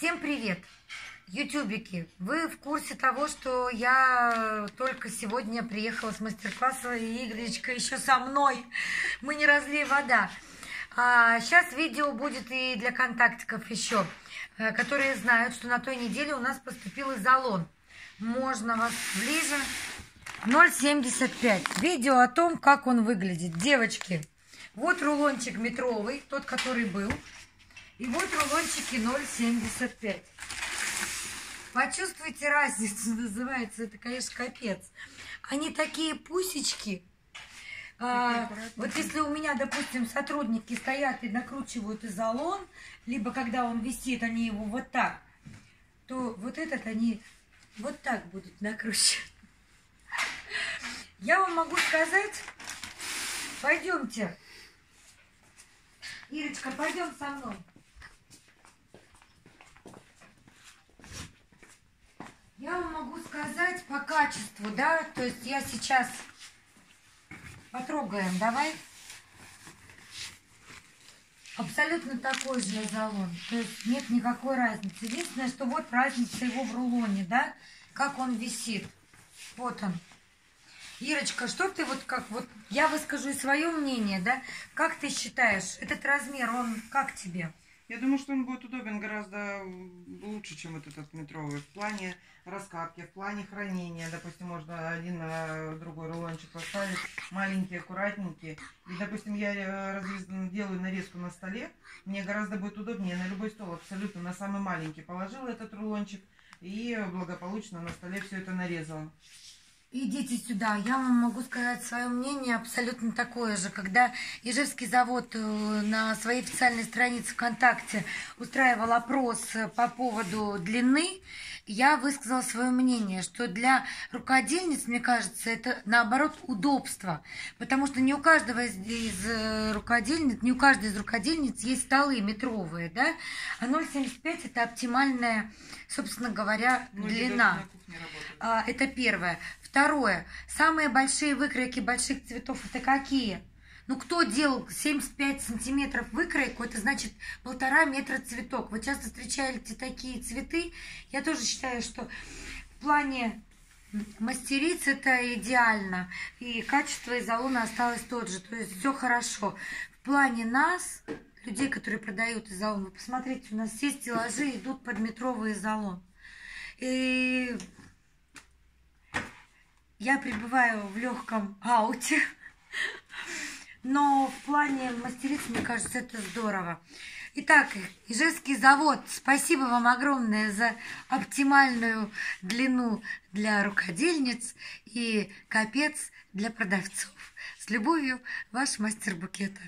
Всем привет! Ютубики, вы в курсе того, что я только сегодня приехала с мастер-класса, и Игоречка еще со мной. Мы не разлей вода. А сейчас видео будет и для контактиков еще, э, которые знают, что на той неделе у нас поступил изолон. Можно вас ближе. 0,75. Видео о том, как он выглядит. Девочки, вот рулончик метровый, тот, который был. И вот рулончики 0,75. Почувствуйте разницу, называется. Это, конечно, капец. Они такие пусечки. А, вот если у меня, допустим, сотрудники стоят и накручивают изолон, либо когда он висит, они его вот так, то вот этот они вот так будут накручивать. Я вам могу сказать, пойдемте. Ирочка, пойдем со мной. Я вам могу сказать по качеству, да, то есть я сейчас потрогаем, давай. Абсолютно такой же изолон, то есть нет никакой разницы. Единственное, что вот разница его в рулоне, да, как он висит. Вот он. Ирочка, что ты вот как, вот я выскажу свое мнение, да, как ты считаешь, этот размер, он как тебе? Я думаю, что он будет удобен гораздо лучше, чем вот этот метровый. В плане раскатки, в плане хранения. Допустим, можно один на другой рулончик поставить, маленький, аккуратненький. И, допустим, я э, разрез... делаю нарезку на столе, мне гораздо будет удобнее на любой стол, абсолютно на самый маленький. Положила этот рулончик и благополучно на столе все это нарезала. Идите сюда, я вам могу сказать свое мнение абсолютно такое же. Когда Ижевский завод э, на своей официальной странице ВКонтакте устраивал опрос по поводу длины, я высказала свое мнение, что для рукодельниц, мне кажется, это наоборот удобство. Потому что не у каждого из, из э, рукодельниц, не у каждой из рукодельниц есть столы метровые, да? А 0,75 это оптимальная, собственно говоря, Ну, длина. А, это первое. Второе. Самые большие выкройки больших цветов это какие? Ну, кто делал 75 сантиметров выкройку, это значит полтора метра цветок. Вы часто встречаете такие цветы. Я тоже считаю, что в плане мастериц это идеально. И качество изолона осталось тот же. То есть все хорошо. В плане нас, людей, которые продают изолон, вы посмотрите, у нас все стеллажи идут под метровый изолон. И я пребываю в легком ауте. Но в плане мастериц, мне кажется, это здорово. Итак, Ижевский завод, спасибо вам огромное за оптимальную длину для рукодельниц и капец для продавцов. С любовью, ваш мастер букета.